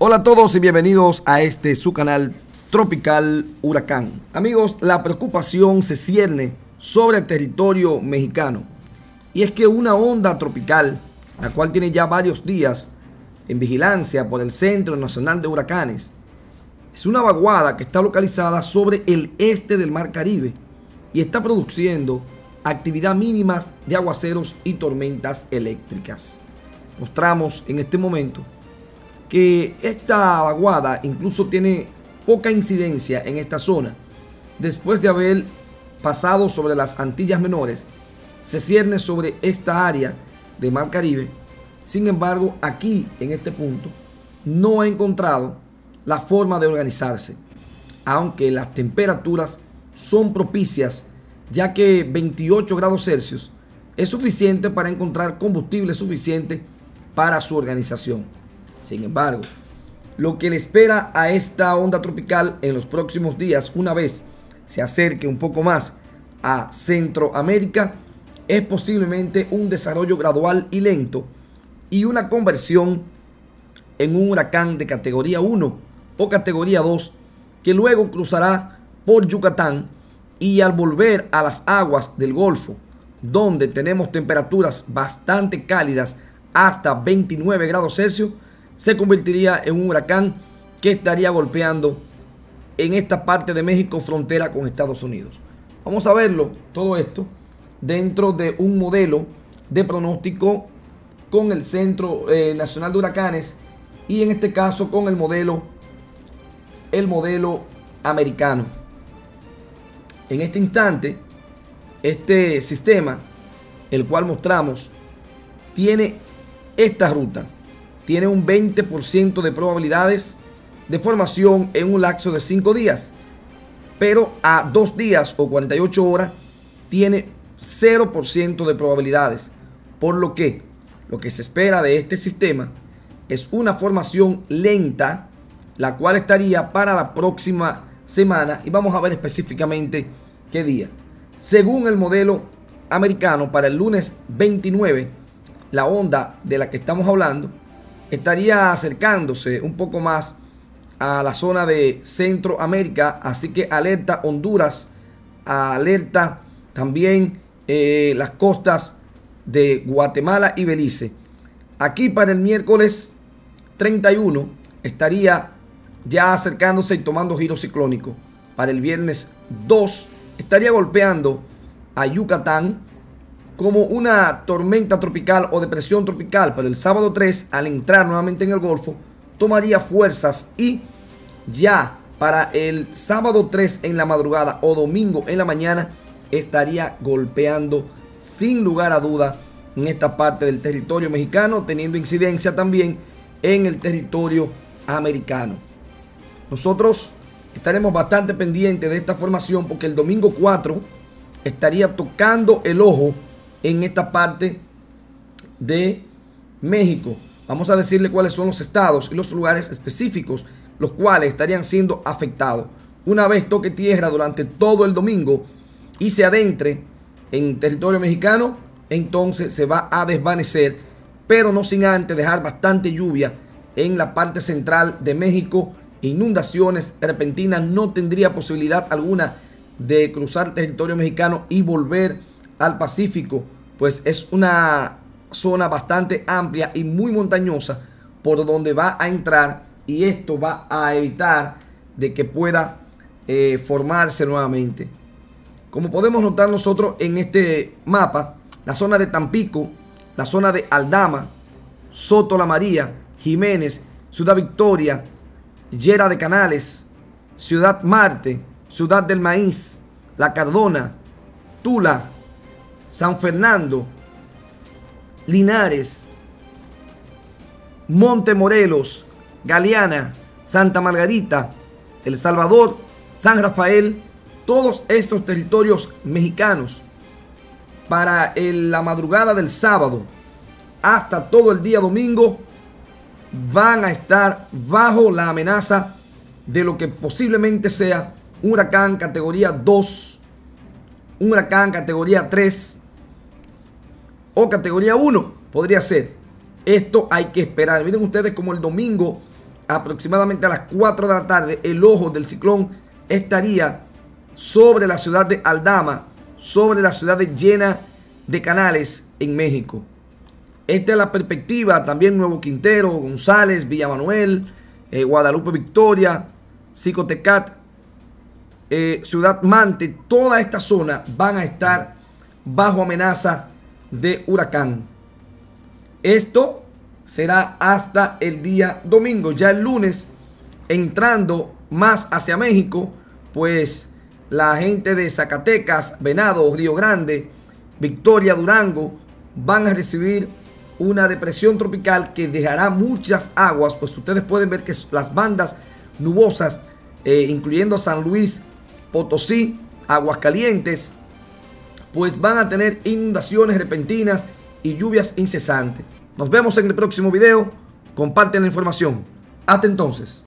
Hola a todos y bienvenidos a este su canal Tropical Huracán. Amigos, la preocupación se cierne sobre el territorio mexicano. Y es que una onda tropical, la cual tiene ya varios días en vigilancia por el Centro Nacional de Huracanes, es una vaguada que está localizada sobre el este del Mar Caribe y está produciendo actividad mínima de aguaceros y tormentas eléctricas. Mostramos en este momento que esta vaguada incluso tiene poca incidencia en esta zona. Después de haber pasado sobre las Antillas Menores, se cierne sobre esta área de Mar Caribe. Sin embargo, aquí, en este punto, no ha encontrado la forma de organizarse, aunque las temperaturas son propicias, ya que 28 grados Celsius es suficiente para encontrar combustible suficiente para su organización. Sin embargo, lo que le espera a esta onda tropical en los próximos días, una vez se acerque un poco más a Centroamérica, es posiblemente un desarrollo gradual y lento y una conversión en un huracán de categoría 1 o categoría 2 que luego cruzará por Yucatán y al volver a las aguas del Golfo, donde tenemos temperaturas bastante cálidas hasta 29 grados Celsius, se convertiría en un huracán que estaría golpeando en esta parte de México frontera con Estados Unidos. Vamos a verlo todo esto dentro de un modelo de pronóstico con el Centro eh, Nacional de Huracanes y en este caso con el modelo el modelo americano. En este instante, este sistema, el cual mostramos, tiene esta ruta tiene un 20% de probabilidades de formación en un lapso de 5 días. Pero a 2 días o 48 horas tiene 0% de probabilidades. Por lo que lo que se espera de este sistema es una formación lenta, la cual estaría para la próxima semana. Y vamos a ver específicamente qué día. Según el modelo americano, para el lunes 29, la onda de la que estamos hablando estaría acercándose un poco más a la zona de Centroamérica, así que alerta Honduras, alerta también eh, las costas de Guatemala y Belice. Aquí para el miércoles 31 estaría ya acercándose y tomando giro ciclónico. Para el viernes 2 estaría golpeando a Yucatán, como una tormenta tropical o depresión tropical, pero el sábado 3, al entrar nuevamente en el Golfo, tomaría fuerzas y ya para el sábado 3 en la madrugada o domingo en la mañana estaría golpeando sin lugar a duda en esta parte del territorio mexicano, teniendo incidencia también en el territorio americano. Nosotros estaremos bastante pendientes de esta formación porque el domingo 4 estaría tocando el ojo en esta parte de México. Vamos a decirle cuáles son los estados y los lugares específicos los cuales estarían siendo afectados. Una vez toque tierra durante todo el domingo y se adentre en territorio mexicano, entonces se va a desvanecer, pero no sin antes dejar bastante lluvia en la parte central de México. Inundaciones repentinas, no tendría posibilidad alguna de cruzar territorio mexicano y volver al Pacífico, pues es una zona bastante amplia y muy montañosa por donde va a entrar y esto va a evitar de que pueda eh, formarse nuevamente. Como podemos notar nosotros en este mapa, la zona de Tampico, la zona de Aldama, Soto La María, Jiménez, Ciudad Victoria, Llera de Canales, Ciudad Marte, Ciudad del Maíz, La Cardona, Tula, San Fernando, Linares, Monte Morelos, Galeana, Santa Margarita, El Salvador, San Rafael, todos estos territorios mexicanos para la madrugada del sábado hasta todo el día domingo van a estar bajo la amenaza de lo que posiblemente sea un huracán categoría 2, un huracán categoría 3 o categoría 1 podría ser. Esto hay que esperar. Miren ustedes como el domingo aproximadamente a las 4 de la tarde, el ojo del ciclón estaría sobre la ciudad de Aldama, sobre la ciudad de llena de canales en México. Esta es la perspectiva, también Nuevo Quintero, González, Villa Manuel, eh, Guadalupe Victoria, Cicotecat, eh, Ciudad Mante, toda esta zona van a estar bajo amenaza de huracán. Esto será hasta el día domingo. Ya el lunes, entrando más hacia México, pues la gente de Zacatecas, Venado, Río Grande, Victoria, Durango, van a recibir una depresión tropical que dejará muchas aguas, pues ustedes pueden ver que las bandas nubosas, eh, incluyendo San Luis, Potosí, Aguascalientes, pues van a tener inundaciones repentinas y lluvias incesantes. Nos vemos en el próximo video. Comparten la información. Hasta entonces.